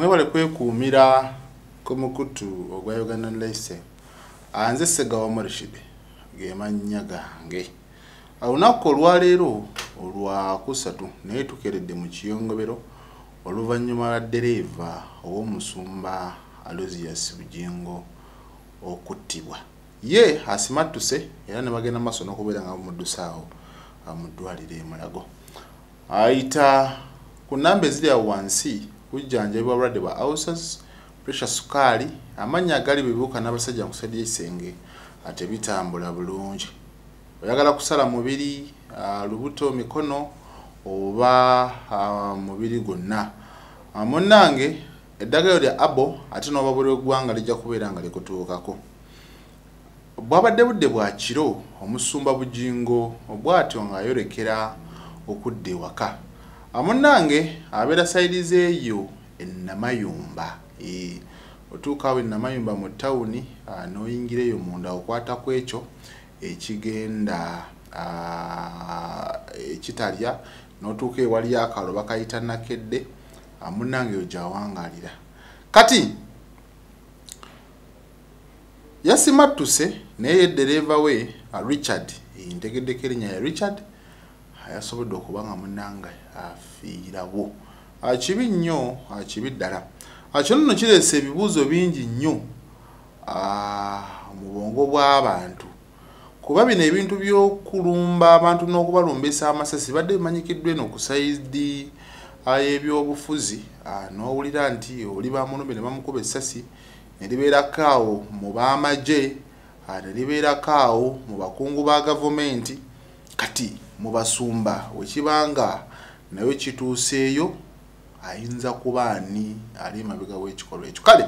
mwebale kwekuumira ku mukutu ogwa uganda laise anze segawa morishid ge mannya gange olunaku olwaleero olwakusatu naye tukeredde mu kiyongobero oluvannyuma lwa ddereeva ow'omusumba alozias bugingo okuttibwa. Ye asimattuse era ne bagenda maaso n'okubeera nga bamuddusaawo mu ddwaliro e mulago. Ayita ku namba eziri awo wansi bujjanjabi obulwadde bwa ulcers pressure sukaali amannya agali bebibuuka n'abasajja mu kusadi y'ekisenge ate bitambula bulungi. Oyagala kusala mubiri lubuto mikono oba mubiri gwonna. Munnange eddagalo lya abo ate n'oba buli eggwanga lijja kubeera nga likutuukako. Bwabadde budde bwa kiro omusumba bugingo bw'atyo ng'ayolekera okudda ewaka munnange abeera sayidiza eyo enamayumba otuukaawo enamayumba mu tawuni n'oyingira eyo munda okwata ku ekyo ekigenda ekitalya n'otuuka ewali akalo bakayita nakedde munnange eyo gyawangaalira kati yasimattuse naye eddereeva we richard ntegeddeko erinnya ya richard yasobodde okuba nga munnange afiirawo. Kibi nnyo kibi ddala. Kino nno kireesa ebibuuzo bingi nnyo mu bwongo bw'abantu kuba bino ebintu by'okulumba abantu n'okubalumbisa amasasi badde bimanyikiddwa eno ku sayidi y'ebyobufuzi n'owulira nti oli bamulumbe ne bamukuba essasi ne libeerako awo mu b'amagye ne libeerako awo mu bakungu ba gavumenti. Kati mu basumba wekibanga naye kituuseeyo ayinza kuba ani ali emabega w'ekikolwa ekyo. Kale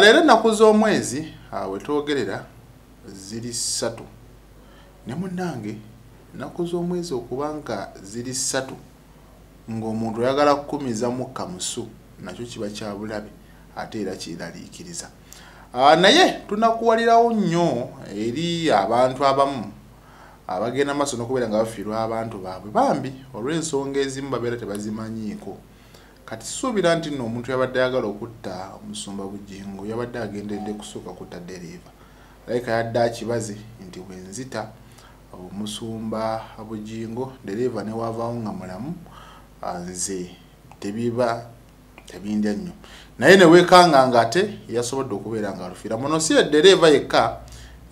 leero ennaku z'omwezi wetwogerera ziri ssatu. Ne munnange ennaku z'omwezi okuba nga ziri ssatu ng'omuntu oyagala kukumiza mukka musu nakyo kiba kya bulabe ate era kiraliikiriza. Naye tunakuwalirawo nnyo eri abantu abamu abagenda maaso n'okubeera nga bafiirwa abantu baabwe bambi olw'ensonga ezimu babeera tebazimanyiiko. Kati suubira nti nno omuntu yabadde ayagala okutta omusumba bugingo yabadde agendedde kusooka kutta ddereeva alayika yadde akibaze nti bwenzita omusumba bugingo ddereeva newavaawo nga mulamu nze tebiba tebindya nnyo. Naye neweekanga nga ate yasobodde okubeera nga alufiira. Muno si eddereeva yekka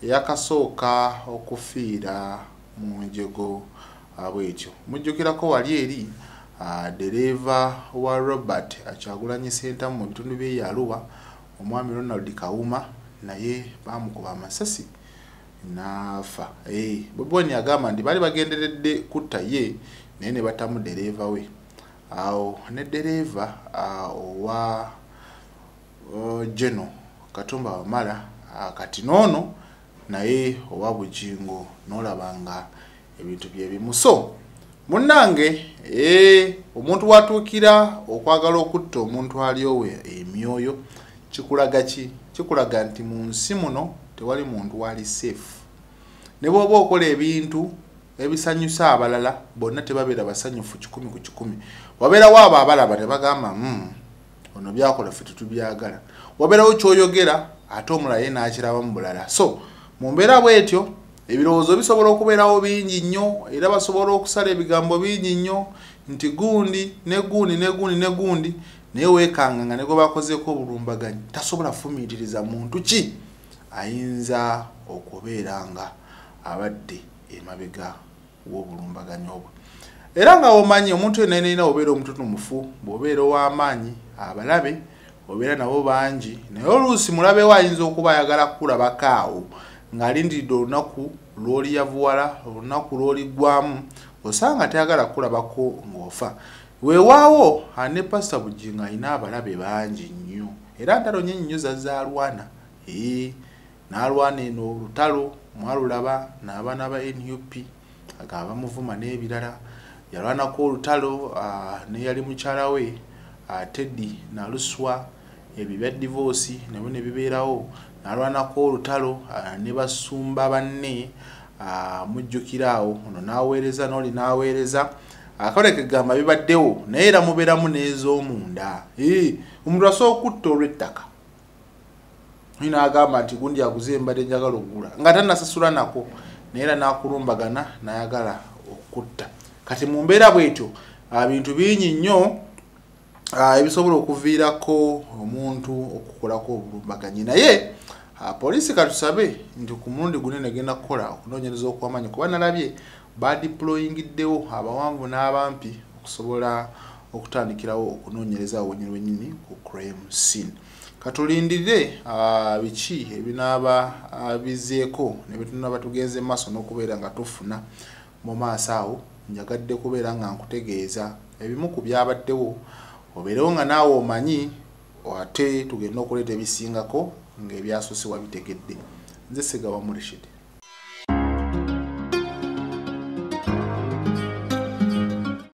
yakasooka okufiira mu njego bwetyo mujjukirako wali eri ddereeva wa robert akyagulanyi sentamu mu bitundu byeyaluwa omwami ronald kawuma naye bamukuba amasasi naafa boboni agamba nti baali bagenderedde kutta ye naye ne batamu ddereeva we. Awo ne ddereeva owa geno katumba wamala kati noono naye owa bugingo n'olaba nga ebintu byebimu so munnange omuntu watuukira okwagala okutta omuntu aliowe emyoyo kikulaga ki? Kikulaga nti mu nsi muno tewali muntu wali seefu ne bw'oba okola ebintu ebisanyusa abalala bonna tebabeera basanyufu kikumi ku kikumi. Wabeerawo abo abalaba ne bagamba ono byakola ffe tetubyagala. Wabeerawo kyoyogera ate omulala ye n'akiraba mu bulala. So mu mbeera bwetyo ebirowoozo bisobola okubeerawo bingi nnyo era basobola okusala ebigambo bingi nnyo nti gundi ne gundi ne gundi ne gundi naye weekanga nga ne gwe bakozeeko obulumbaganyi tasobola fumiitiriza muntu ki? Ayinza okubeera nga abadde emabega w'obulumbaganyi obwo. Era nga omanyi omuntu yenna yenna obeera omututumufu bw'obeera ow'amaanyi abalabe obeera nabo bangi naye oluusi mulabe we ayinza okuba ayagala kukulabako awo ng'alindiridde olunaku lw'oliyavuwala olunaku lw'oligwamu osanga tayagala kukulabako ng'ofa. Weewaawo ne pasita bugingo alina abalabe bangi nnyo era ntalonye nnyo zazaalwana ee n'alwana eno olutalo mwalulaba n'abaana ba nup aga bamuvuma n'ebirala. Yalwanako olutalo neyali mukyala we teddi naluswa ebyo bya divoosi nabyo ne bibeerawo nalwanako olutalo ne basumba banne mujjukira awo. Ono n'aweereza n'oli n'aweereza. Akaboneka egamba bibaddewo naye era mubeeramu n'ez'omunda. Omuntu asobola okutta olw'ettaka. Naagamba nti gundi aguze embadde njagala okugula. Nga tanasasula nako naye era n'akulumbagana nayagala okutta. Kati mu mbeera bwetyo bintu bingi nnyo ebisobola okuviirako omuntu okukolako obulumbaganyi. Naye poliisi katusabe nti ku mulundi gunene genda kukola okunoonyereza okwamanyi kuba nalabye badiployingiddewo abawanvu n'abampi okusobola okutandikirawo okunoonyereza wenyini wenyini ku crime scene. Katulindirire biki ebinaaba bizeeko nebitunaba tugenze maaso n'okubeera nga tufuna mu maaso awo? Njagadde kubeera nga nkutegeeza. Ebimu ku byabaddewo obeerewo nga naawe omanyi ate tugenda okuleeta ebisingako ng'ebyasoose wabitegedde nze segawa murishidi